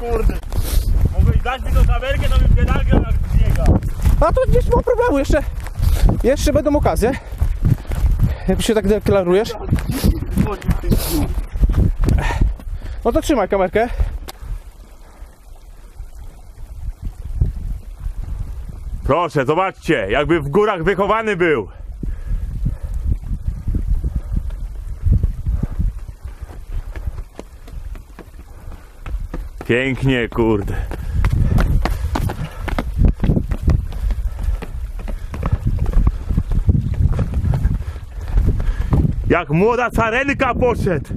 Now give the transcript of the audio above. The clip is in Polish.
kurde. Mogłeś dać mi tą kamerkę, to bym nagrał jak biega. A to gdzieś ma problemu, jeszcze, jeszcze będą okazje. Jak się tak deklarujesz. No to trzymaj kamerkę. Proszę, zobaczcie, jakby w górach wychowany był. Pięknie, kurde. Jak młoda carenka poszedł.